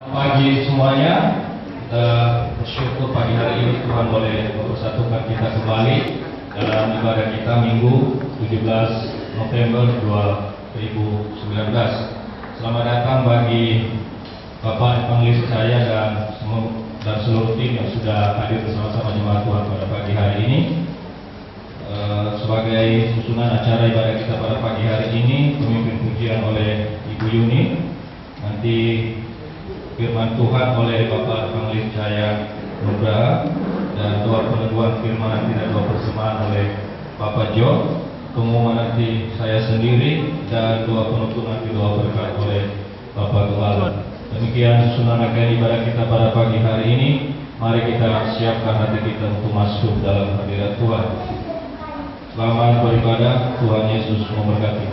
pagi semuanya. Kita bersyukur pagi hari ini Tuhan boleh mempersatukan kita kembali dalam ibadah kita Minggu 17 November 2019. Selamat datang bagi Bapak Evangelis saya dan semua dan seluruh tim yang sudah hadir bersama-sama jemaat Tuhan pada pagi hari ini. Eh, sebagai susunan acara ibadah kita pada pagi hari ini, pemimpin pujian oleh Ibu Yuni, nanti firman Tuhan oleh Bapak Evangelis Jaya Nugraha dan doa peneguhan firman nanti dan doa persembahan oleh Bapak Jo. Pengumuman nanti saya sendiri dan doa penutup nanti doa berkat oleh Bapak Gembala demikian susunan rangkaian ibadah kita pada pagi hari ini. Mari kita siapkan hati kita untuk masuk dalam hadirat Tuhan. Selamat beribadah. Tuhan Yesus memberkati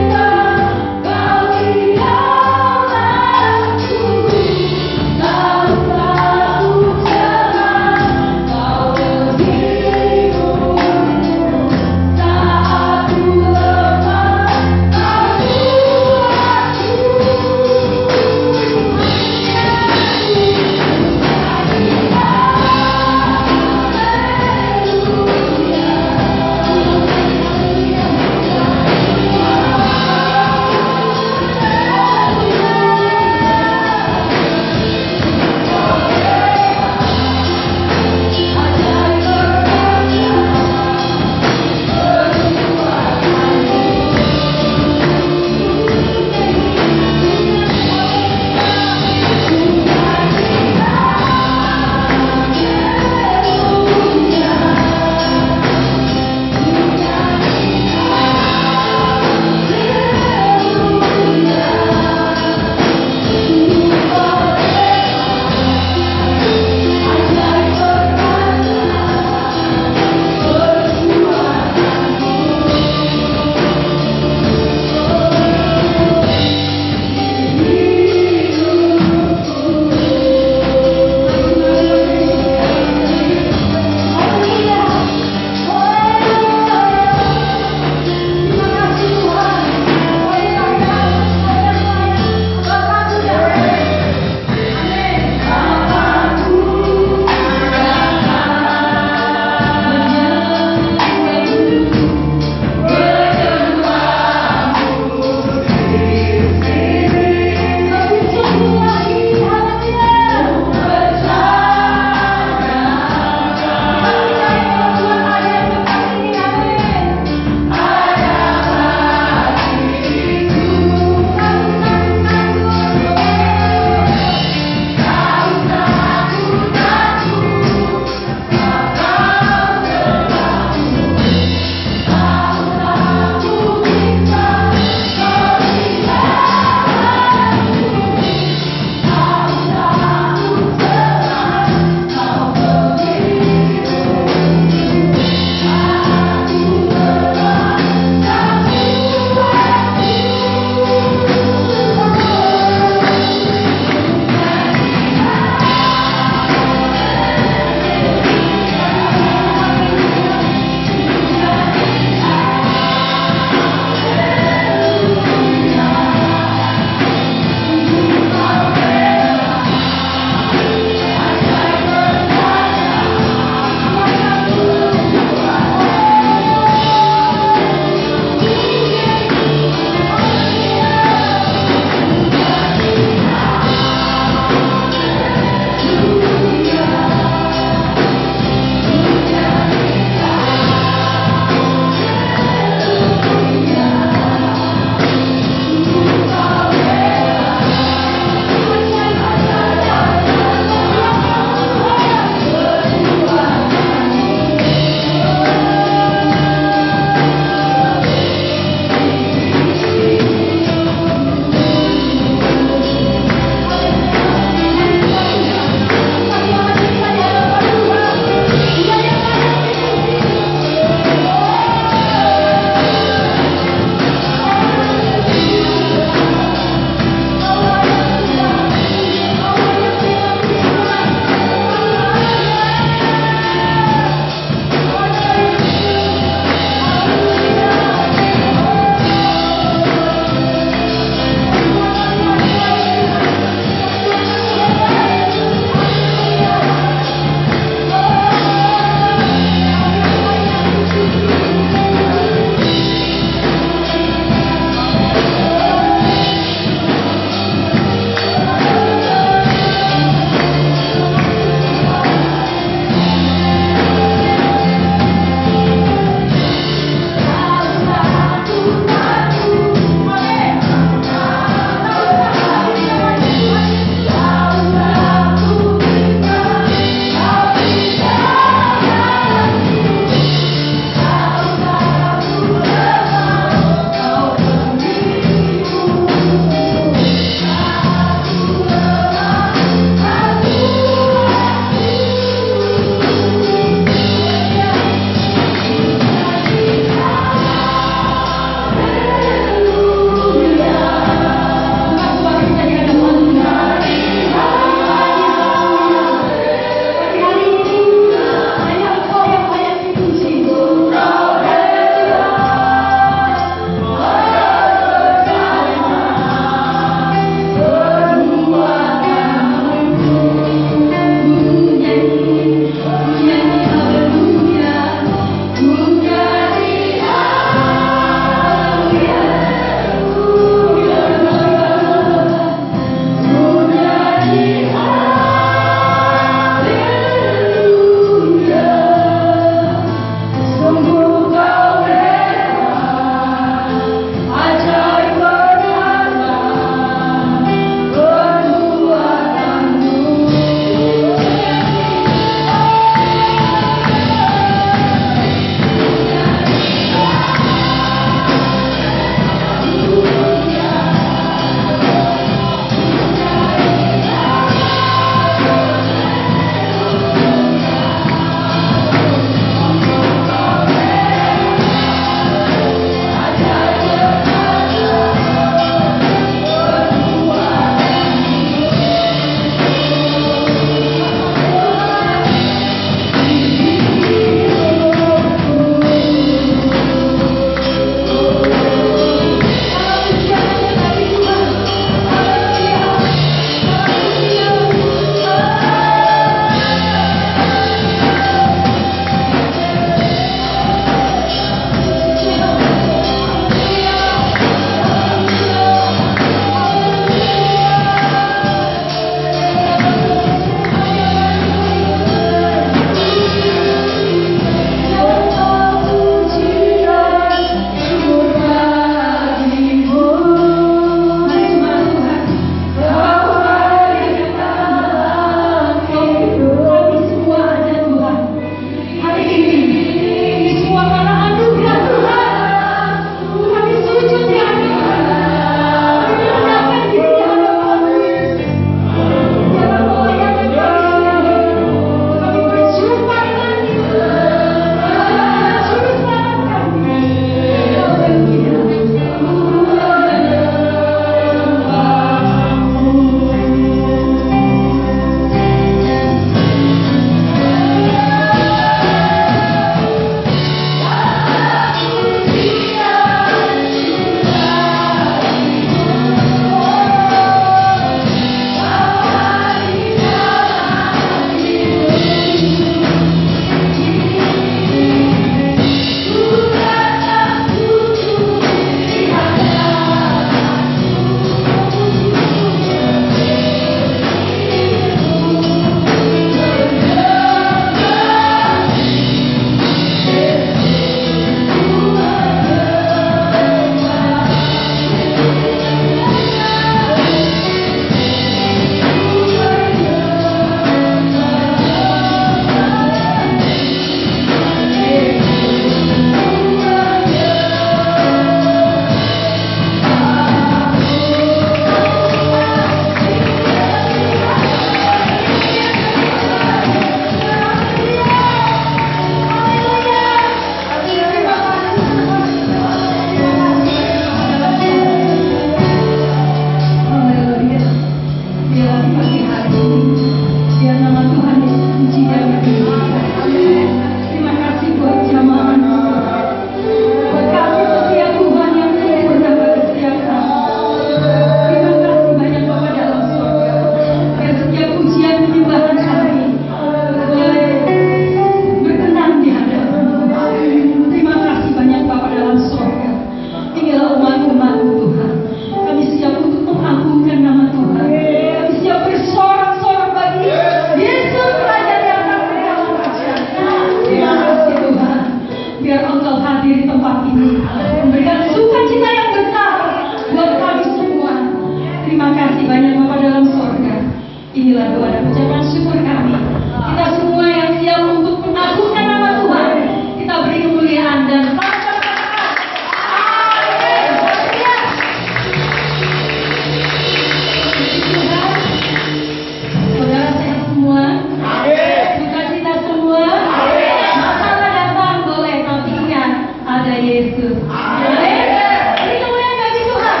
ada Yesus. Amin. Beri kemuliaan bagi Tuhan.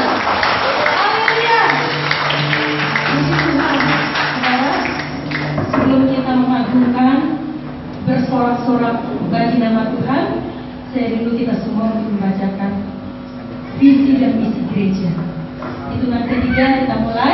Haleluya. Tuhan. Sebelum kita mengagungkan bersorak-sorak bagi nama Tuhan, saya dulu kita semua untuk membacakan visi dan misi gereja. Hitungan ketiga kita mulai.